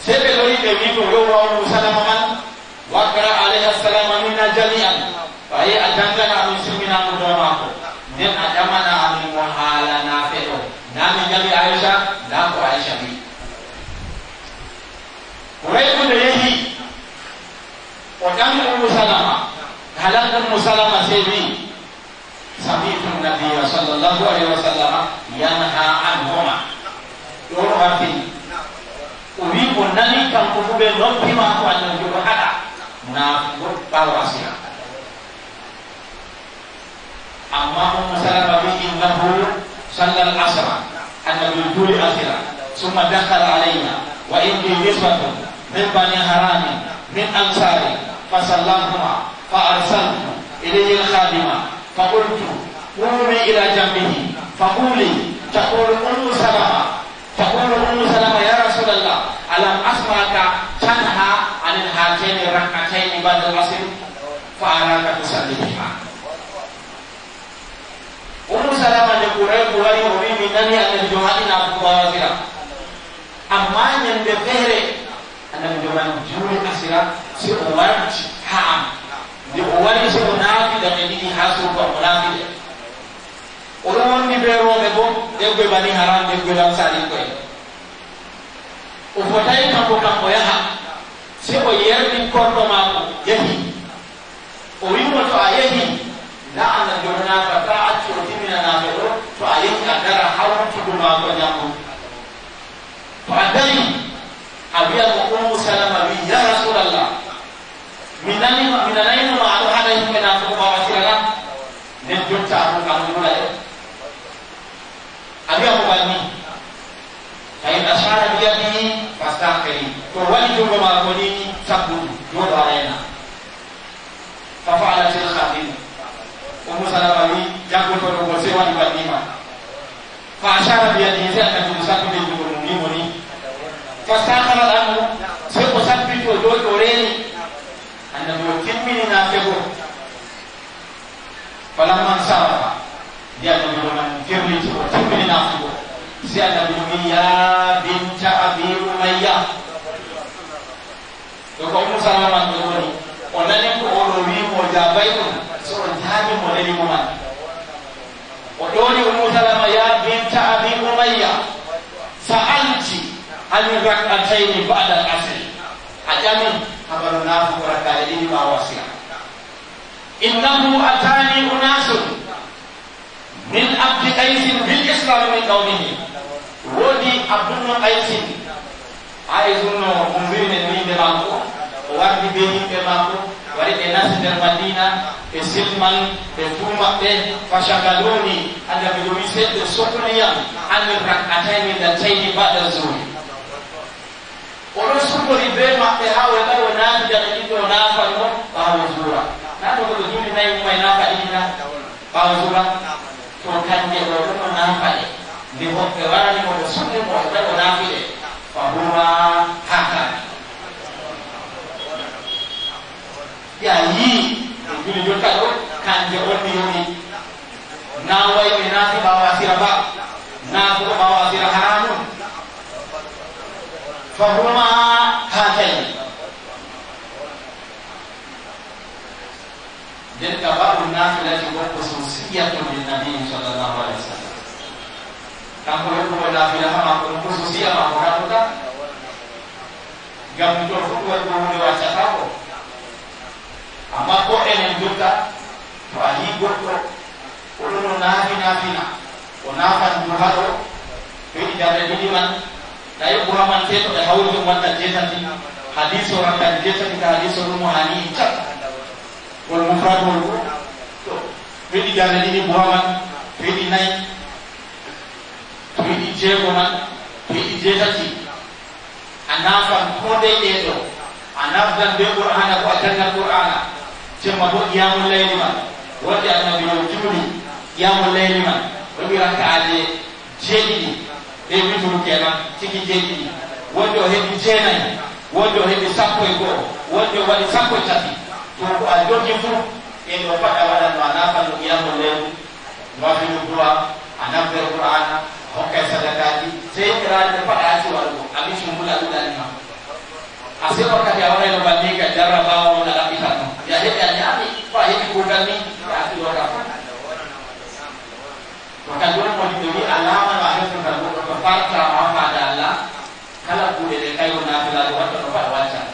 Saya beli ke Ibu Umm Salama kan واقرأ عليها السلام منا جميعا فهي أتمنى أن يسمينا مدرماكو من أتمنى أن يمحال نافئو نعم جميع عائشة نعم عائشة بي ويقول ليه وكان أم سلمة هلت أم سلمة سيدي سمعت النبي صلى الله عليه وسلم ينهى عنهما يرغب أريد أن كان قلوب الرب ما تعلم هذا munafik pun tahu Amamu masalah Nabi Innahu Sallal Asra An-Nabi Juli Akhira Suma dakhal alaina Wa inti yuswatun Min Bani Harani Min Ansari Fasallamu ma Fasallahumma Fa'arsalmu Ilihil Khadima Fakultu Umi ila jambihi Fa'uli Cakul Ulu Salama Cakul hanya rakaat yang ibadah wasil fa'alaka tusallimha Ummu Salamah yang kurai kurai hobi minani ada jumaat ini aku bawa sila. Aman yang berfere ada jumaat juru kasila si Umar Ham. Di Umar ini si Munafi dan ini dihasil kau Munafi. Orang ini berwa mebo dia gue bani haram dia gue dalam sari gue. Ufotai kamu kamu ya ha. Si Oye kondo mako yahi o wimo to ayahi la ana jona ka ta'atu dimina na do to ayahi agara hawti ko mako nyamu fa dai abiya ko ummu salama bi ya rasulullah minani ma minani ma ala hada yin kana ko ba wasira la ne jotta ko kan ni mala abiya ko bani fa in ashara bi yadihi fastaqili ko wali ko ma ko ni sabu mudo arena fafa ala ci na xam bi ko mu sala ba wi jangu ko do wose wa ibal ima fa ashara bi yadi sa ka mu sa ko bi ko mu ni woni fa sa khala al amru se anda mo timmi ni na ke ko fala man dia ko mo na timmi ni na ko se ala mu ya bi salama ngoni onani ko o do wi mo jabay ko so on jabi mo leni mo man o do ni o salama ya binta abi umayya fa anti ali rak'atayn ba'da al-asr ajami habaru nafu rak'atayn ini ma wasiya innahu atani unasun min abdi qaisin bil islam min qawmihi wodi abdul qaisin ai zunno umbi ne ni de banko وارد بيتك ماكو وارد الناس من المدينة في سلم الفوم به فشغلوني أن بدوني سيد سكنيا عن الركعتين اللتين بعد الزوري Orang suku di bawah mata hawa yang baru nanti jadi itu nak apa itu bahu zura. Nanti kalau jadi naik mai nak ini nak bahu zura. Tuhan dia orang mau nak apa ni? Di hotel orang ni mau suku mau jadi nak apa ni? Bahu ha ha. yayi ngini jotta do kanje wotti hoti na way be na ba wa sira ba na ko ba wa sira haram fa huma hatay den ka ba un na la ji ko ko sun siya to bin nabi sallallahu alaihi wasallam kan ko ko la fi la ma ko ko sun ma ko ta gam to ko ko ni wa cha ko amma ko enen jotta to a yi goɗɗo oɗono naafinaafina o naafan duhaɗo toɗi darde ɗiɗi man ɗay ɓuraman te to ɓe hawrito wanta jeetati hadis orangan jeetati ka hadis o ɗum haani cak wol mufratol o to toɗi darde ɗiɗi ɓuraman toyiɗi nayi toyiɗi jeego man toyiɗi jeetati a naafan ko nde ƴeeɗo a nafdan be qur'ana ko a jangal qur'ana cimma bo qiyamu leyli ma wati annabi yamu juuli qiyamu leyli ma o wi rakkaaje e ɓe wituru kenan siki jeeɗiɗi wonde o heɓi jeenayi wonde o heɓi sappo e goo wonde o waɗi sappo e tati to ko a jogi fuu en ɗo pat a no a nafanno qiyamu leyli wafiru droit a naftere qur'ana hokkay sadakaji sey qirani ɗe pat a yasi waɗugo ami sumbula ɗuɗani ma a se a waɗayno banni ka lahirkannya Ami Wah ini bukan ini Ya itu orang Maka dia mau ditunggu alaman lahir Kepada Bapak Kepada Bapak adalah Kalau boleh Kayu nabi lalu Kepada Bapak wajah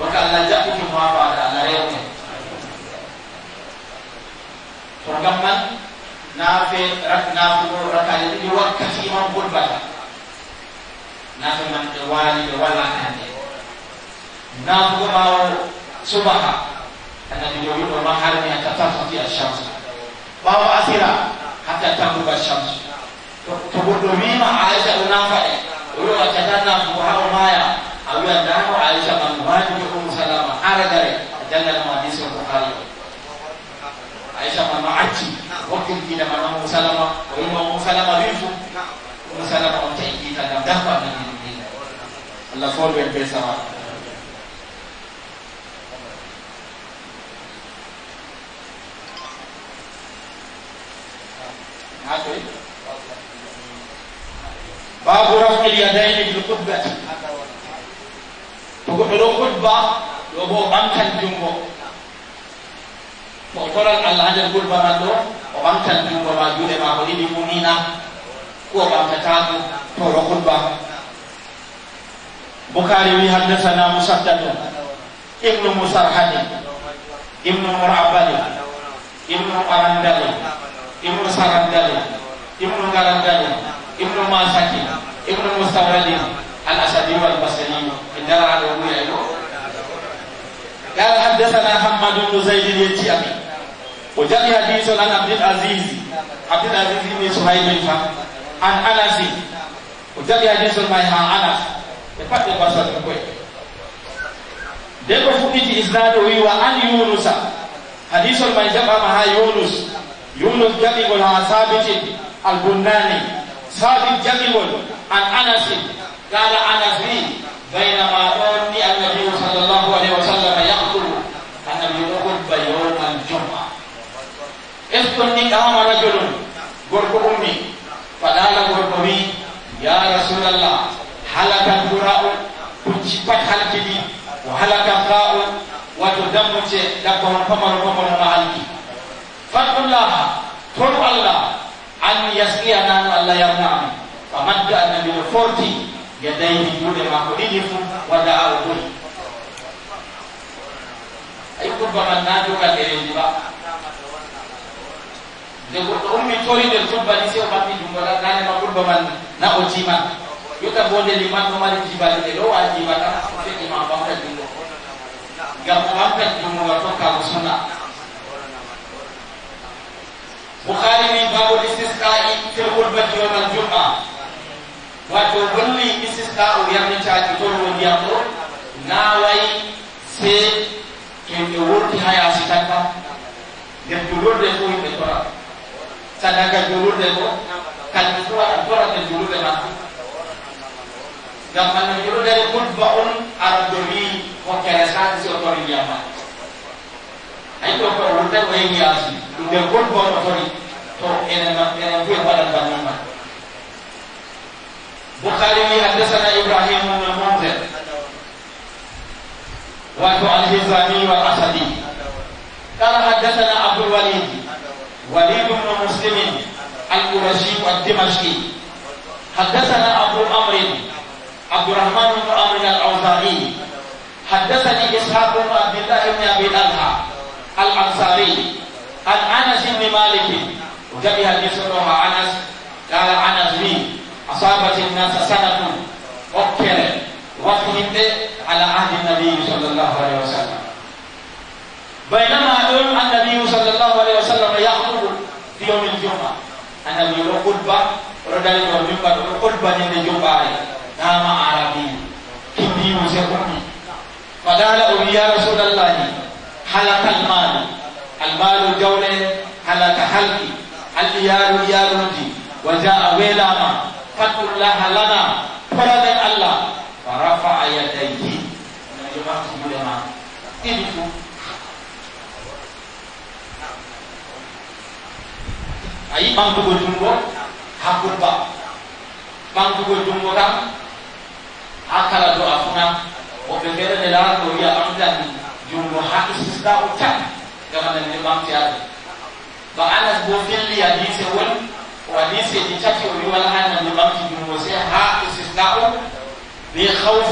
Maka lajak itu Bapak pada Lahir Surga man Nabi Rakna Tuhur Rakan Jadi Dua kasih Imam pun banyak Nabi Man Wali Wala Nabi Nabi Mau Nabi صبحا النبي يريد الله أن يتطفئ الشمس وهو أثرا حتى تغرب الشمس تبدوميما عائشة نافع يقول وجدنا فوهاو مايا أو يدعو عائشة من مهاجم أم سلامة أردري جل المحدث البخاري عائشة من معتي وكل كده من أم سلامة وإما أم سلامة بيفو أم سلامة أم تأييد أن دفع من الله فور بين بيسا Asyik. Babu rafi liyadain ibn Qudbah. Tukut ulu Qudbah, lobo bangkan jumbo. Kotoran Allah Hajar Qudbah itu, bangkan jumbo maju lima hari di Munina. Kuah bangkan cakap, Tukut Qudbah. Bukhari wihadasana musaddadu. Ibn Musarhani. Ibn Murabani. Ibn ابن سرندل ابن غلندل ابن ماسكي ابن مستغل الاسدي والبصري ان جرى على امي قال حدثنا محمد بن زيد اليتيمي وجاني حديث عن عبد العزيز عبد العزيز بن سهيل بن عن انس وجاني حديث عن ماي عن انس يقول لك بس دي كو فوتي وان يونس حديث ما جاء مع يونس يونس جليل على ثابت البناني ثابت جليل عن انس قال انس لي بينما رأني النبي صلى الله عليه وسلم يقتل النبي غرب يوم الجمعة إذ قام رجل قرب أمي فقال قرب امي يا رسول الله هلك الذراء كتبت حلقي وهلك القاء وتدمت لكم فمر فمر مهلكي Fakullah Kul Allah An yasliyana Allah yarna Pamadda Nabi Forti Yadai Yudhi Makulidif Wada Al-Bun Ikut Bapak Nabi Kali Ini Pak Jago tu umi kori dari tu bali si obat ni jumpa lah kan emak pun baman na ojima. Yo tak boleh lima tu mari jiba ni lo ojima lah. Jadi emak bangkit dulu. Gak bangkit jumpa waktu kalau sana. Bukhari ni babu istisqa'i firul bajji wa al-jum'a. Wa to bunni yang mencari ta dia tu, na se kin ni wurti haya si tanpa. Ya tulur de ko ni tora. Sadaka tulur de ko kan tuwa tora de tulur de ma. Dan kan tulur de kun ba'un ar-dhi wa kalasat si otori dia ma. an to ko wonde ko yi yasi de gol bon ko ni to ene ma ene ko wala ban ma bukhari mi hadathana ibrahim ibn munzir wa tu al-hizami wa asadi قال حدثنا عبد الوليد وليد بن مسلم القرشي الدمشقي حدثنا ابو عمرو عبد الرحمن بن عمرو الاوزاعي حدثني اسحاق بن عبد الله بن ابي طلحه الأنصاري عن أنس بن مالك وجبه حديث أنس قال أنس بي أصابت الناس سنة وكر وفهم على عهد النبي صلى الله عليه وسلم بينما النبي صلى الله عليه وسلم يخطب في يوم الجمعة أنا النبي الخطبة يوم الجمعة الخطبة من الجمعة نام عربي كم يوم سكوني فقال أولياء رسول الله حلق المال المال جولة حلق حلقي الديار ديار ردي وجاء ويلاما فاتقوا الله لنا فرد الله فرفع يديه لما انتم ayi bantugo jungo hakurba bantugo jungo kam akala do afuna o ɓe ɓeɗe ɗe يوحى استثناء تام كما الإمام تياري بأنا بوفين لي حديث ول وحديث يتكي ويوال أن الإمام تياري وسيح ها استثناء بخوف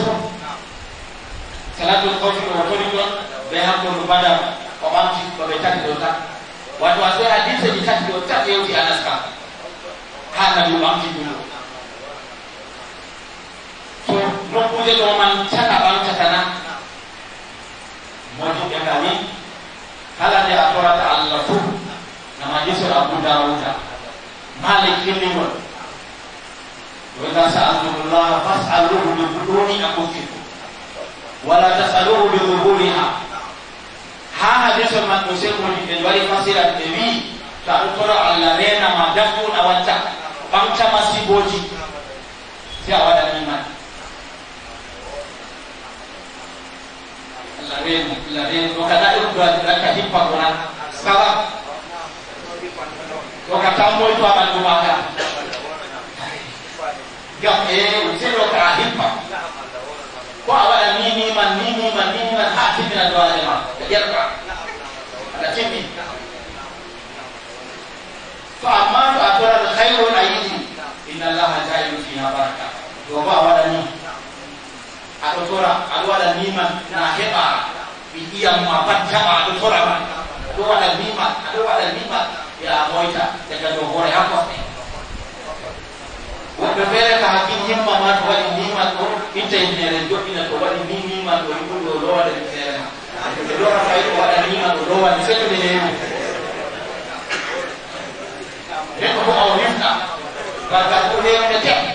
صلاة الخوف وطريقا بها قربانا ومام تياري وبيتاك دوتا watu wazee hadithi jitaki yote yote anaska hana yuwangi dunia so nokuje to man tana ban tana Wajib yang kalau dia akurat al-lafuh Nama Yusuf Abu Dawud Malik Kilimun Wala sa'adullah Fas'aluhu bidhubuni aku fitu Wala tas'aluhu bidhubuni ha Ha hadis Umat Musil Mujib Dan wali fasirat Dewi Tak ukura Allah Lena madafu nawacak Pangca masih boji Siapa dan iman Siapa dan iman larian larian wakala itu adalah kahipan orang sekarang wakala kamu itu akan kumaka gak ya, eh zero kahipan ko awal mimi man mimi man mimi man hati bina dua lima kahir ka ada cimi fa'amal atur al-khairun ayyidi inna allaha jayu fiha baraka wabawa lani aɗotora aɗa waɗa nima na heɓa ɓiɗiyamma pat jaɓa aɗo tora ma aɗo waɗa nima aɗo waɗa nima ya moyta daga dow hoore ha koɗɗe woɓɓe feere ka hakkin himma ma to waɗi nima ɗo inta himnere joɗɗina to waɗi ni nima ɗo yimɓuɗo lowada mi feere ma ɓe lora fayi ɗo waɗa nima ɗo lowani seɗude heewi nden ko fo aw himɗa gargal ɗo heewne teɓ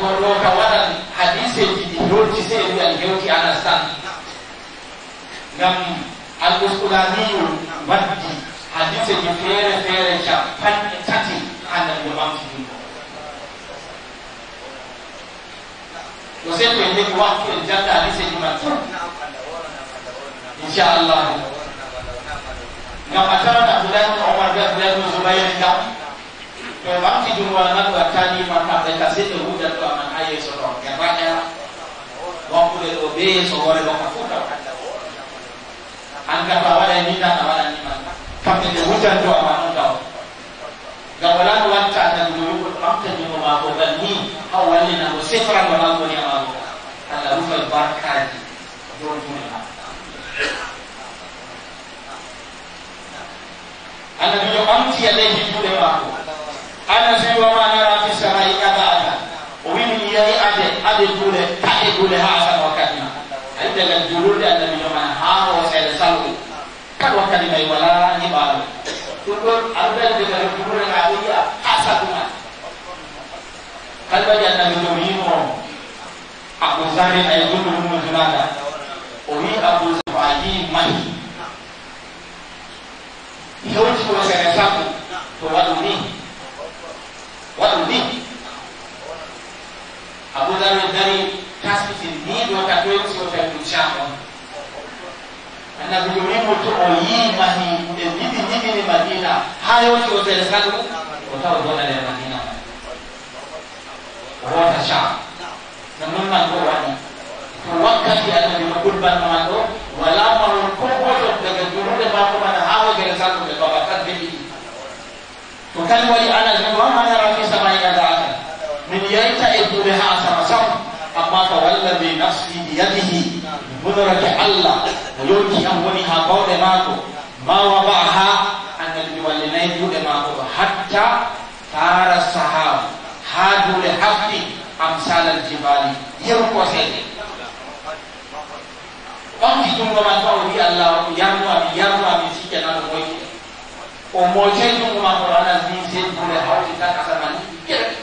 to ɗo kam waɗan hadiseji ɗi yoltise e wiyan hewti anas tan ngam al uskulaniyu waddi hadiseji feere feere capanɗe tati annabi o ɓamtidinmo ɗo sey ko en ndegi waktu en janga hadiseji man fo inchallahu ngam a tarana abdoulahi bne omar be abdoulahi bne zoubayre kam Memang di dua nama kali maka mereka situ hujan tu aman ayah seorang yang raya. Wong kulit obi seorang wong kafir. Angka bawa dan mina bawa dan mana? Kami tu hujan tu aman engkau. tuan cakap dan dulu berlakon yang memaku dan ni awalnya aku sekarang berlakon yang aku. Allah rufal barkaji. Anak-anak manusia lagi boleh makhluk. ana sai wa ma nara fi samai abada wini yari ade ade dule kade dule ha sa wakati aida la dulul da annabi ma ha wa sai da salu kan wakati mai wala ni ba tudon arbel de garu dule na aliya asa kuma kalba ya annabi do yi mo abu zari ay dulu mu zinada o yi abu zari mai yau shi wa sai da salu sisi ndivyo tatuwezo vya kuchama na vijumimu tu oyima ni ndivi ndivi ni madina hayo tu otelezadu otawo dola ya madina wata chama na mwema ngo wani kwa wakati ya nani mkulba na mando wala mwakumoto kutaka jurule mwako mana hawa gerezadu kwa wakati bibi tukali wali ala zimu wama ya rafisa maina zaata mini yaita ibu beha asama sawa amma fa wallazi nafsi biyadihi mudaraki allah o yonki an woni ha bawɗe maako ma wabaha annabi mi wallinayi juuɗe maako ɗo hatta taara sahabu haa duule haɓɓi amsalal jibali yeru koseje ɓamti jungo man fa o wi allah o yarnu amin yarnu amin sikkenan o moyi o moytay jungo ma qur'ana ni sen duule hawti tan asama ni gere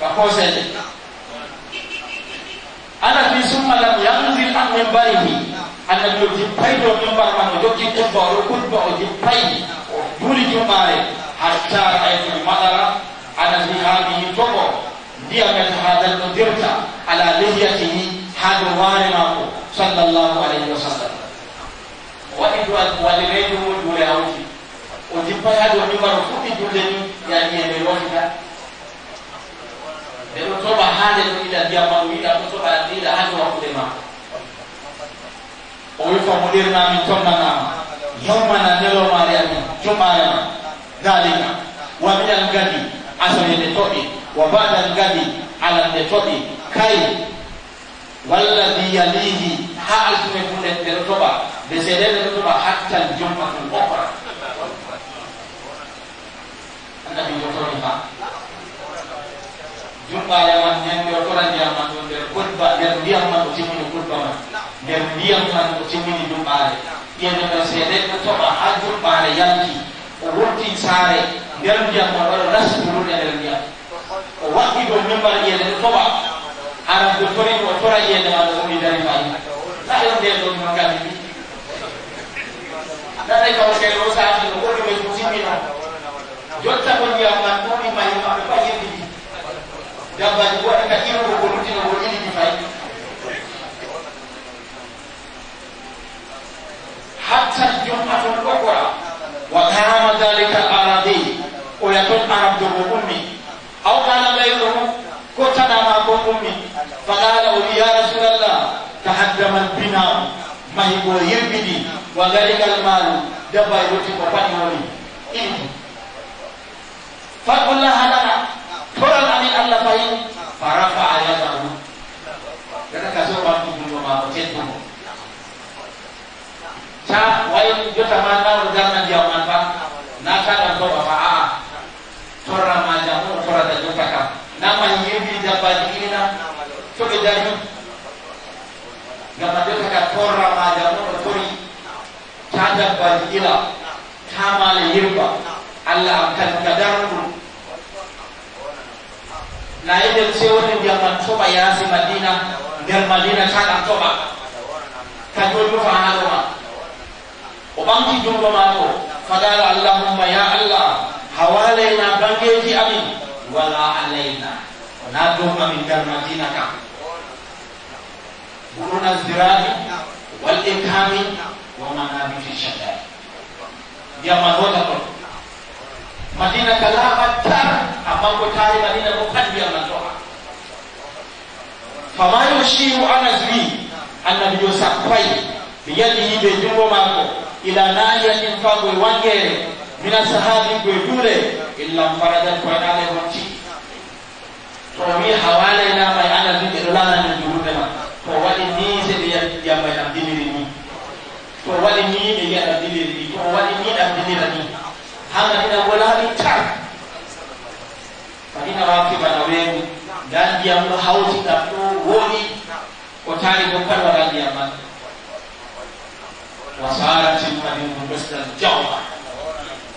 ba koseje ala fi summa lam yanzil an mimbarihi annabi o jippayɗo mimbar man o joggi kutba oɗo kutba o jippayi o juuli jummare hatta aytul madara ana fi haadihi toɓo ndiyamen haadal ɗo dirta ala lehiyatihi ha dow waare maako sallllahu alayhi wa sallam waɗi wallireedu mum duure hawti o jippay ha dow mimbar o fuɗɗi julde ni yani e ɓe lootita kutoka hali ile ya mawila kutoka ile hali wa kulema uwifa mudirna mitonna na yawma na nelo mariami jumaya dhalika wa min al-gadi asani netobi wa ba'da al-gadi ala netobi kai walladhi yalihi ha'al tumekunde netoba besedele netoba hatta al-jumma al-ukhra apa yang yang dia orang dia mahu dia kurba dia dia mahu cium ini kurba mana dia dia mahu cium ini jumpa dia yang dia sedek tu tu apa jumpa dia yang ni rutin sare dia dia mahu orang ras bulu dia dia dia waktu dia jumpa dia dia tu apa arah tu tu dia orang dia dia mahu cium dari mana tak yang dia tu makan ini dan kalau saya lulus lagi, aku lebih musim ini. Jodoh pun dia akan gambar gua nak kira buku ni nak buat ini baik. Hatta Jumaat pun aku lah. Wakam dalik aladi. Oya tu anak jumbo pun ni. Aku kalau gaya tu, kau tak nama aku pun ni. Padahal Uliya Rasulullah tahadzaman bina mahibuhir bini wa dalikal malu dabai roti papan mori ini fa'ullah halana Orang ani Allah bayi farafa ayatahu. Kata kasih orang tu belum mampu cintum. Cha wain jota ma na orang nak dia mampu. Nasa dan ah. kau apa? Tora majamu, tora dan jota kam. Nama yebi dapat ini na. to da Coba jadi. ma jota kat tora majamu, tori. Cha dapat gila. Kamal yirba. Allah akan kadarmu. na yadda ce wani gamban toba ya si madina gan madina cakan toba ka to mu fa haloma o banki jungo mako fadala allahumma ya allah hawalaina bangeji amin wala alaina ona do amin gan madina ka buruna zirani wal ikhami wa manabi fi shaddai ya mazota ko madina kala tar mango tare madina ko kalbiya man to fama yushiru ana zuri annabi yo sakpai mi yallihi ɓe jungo maako ila nahiyatin fa koye wangere mina sahabi koye duure illam farajan koye ɗale hocci to wi hawalay nama e ana zuri ɓeɗo lanani jurude ma to waɗi ni se ɓe yamba ɗam diniri ni to waɗi ni ɓe yiya ɗam diniri ni to waɗi ni ɗam dinira ni hanga ɗiɗan wolaɗi tak balina bakebana bengu langi ya mulhausi nafo woni otali mukalwa langi ya mata wasarat lmadinatu misla ljauba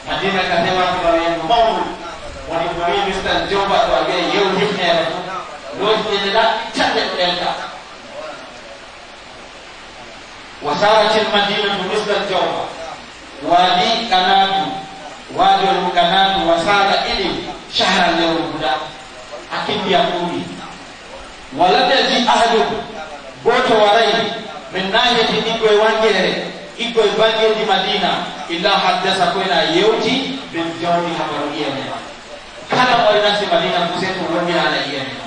madina katebantu babengu mawlu woni komi misla ljauba towagere yewhimnere lojdenela tandeɗelka wasarat lmadinatu misla ljauba wadi kanatu wali walmukanatu wasala ili shahra lewruguda akimbiya kuuɗi kuni yaji ahadu boto waray min nahiyati ɗiggoye iko ɗiggoye di madina illa hadasa koyna yewti ɓen jawi haɓaro iyemen kala moye nasti madina kusetu sen ala wondi haala iyemen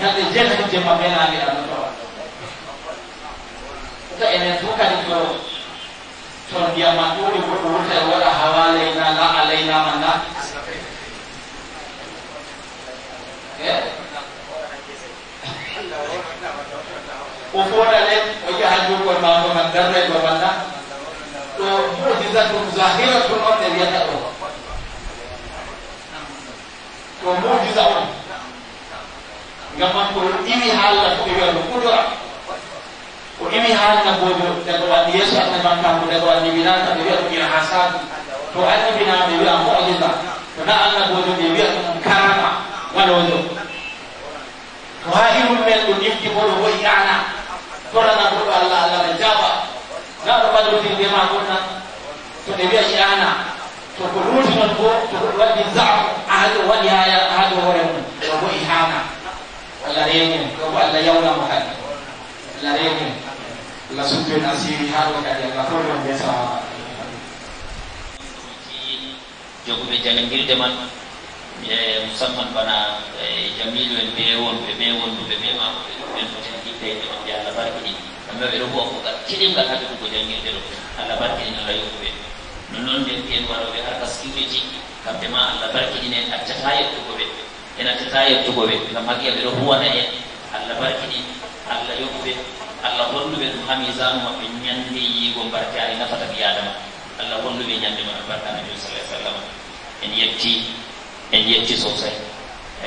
ñande jeetati jemma ɓe naami ene to ka enen رضي من يوري بقوته ولا حوالينا لا علينا منا وفورا لين وجعل جوكو المام من درد ومنا ومعجزة ظاهرة أرض يدعوها ومعجزة أرض كما نقول إني هلا في القدرة ko imi haalna goojo daga waɗi yeeso annabi kanko daga waɗi winaka ɓe wiya ɗum irhasadi to annabi na ɓe wiya mu'jiza to na annagojo ɓe wiya ɗum karama waɗojo to ha irum men ɗo ɗifti ko ɗo woyi ana torana goɗɗo allah allah ne jaba na ɗo ɓadrotirde ma gonna to ɓe wiya ana to ko luuti noon bo to goɗɗo waɗi zam haɗo waɗi ha dow hoore mum ɗo woyi hana allah reeni ɗo bo allah yawnamo kadi allah reeni la suten asiri ha ɗo kadi allah fore gesa jogoɓe jangirde man e musamman bana e jamilu en ɓe wonɓe ɓe wonduɓe ɓe mamoɓeɗuɓen foten jiɓɓeɓe on ɓe allah barki ɗi amma ɓe ɗo huwa koga ciɗimgal haɓe ɗugo jangirde ɗo allah barki ɗin allah yoɓuɓe nonnoon nden mbiyen waroɓe har taskiɓeji kamɓe ma allah barki ɗin en accata yettugoɓe en accata yettugoɓe gam hakkiya ɓe ɗo huwana en allah barki ɗin allah yoɓuɓe allah holluɓe ɗum ha misanu maɓɓe ñande yiigo barke ari nafata ɓi adama allah holluɓe ñande ma barka nabi sala sallam en yetti en yetti sosai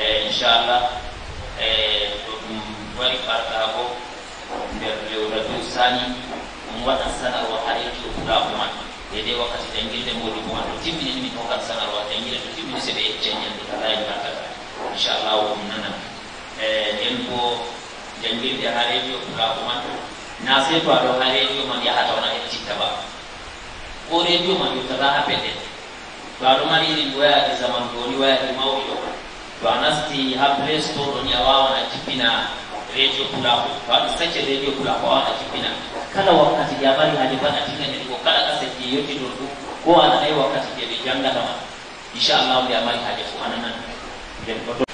e eh, inchallah e eh, ɗo ɗum waɗi ko nder lewratu sani ɗum waɗa sanarwa hareeki o fulaako man dede wakkati jangirde modi ko man ɗo timminini min hokkat sanarwa jangirde ɗo timmini se ɓe yecce ñande kala en barkata inchallah ɗum nana e nden bo jangirde ha radio fulako man na sei to aɗo ha radio man ya hata en citta ba ko radio man yottata ha peɗɗel to aɗo mari irin wayaji zaman doni wayaji mawɗi ɗo to anasti nasti ha play store ɗoni a wawan a jippina radio fulako to aɗo sacce radio fulako a wawan a kala wakati ya a mari haaje pat a tinga ɗen ko kala kaset ɗi yoti ɗon ɗum ko wakati wakkati ɗe ɓe jangatama inchallahu nde a mari haaje fo ananan nden ko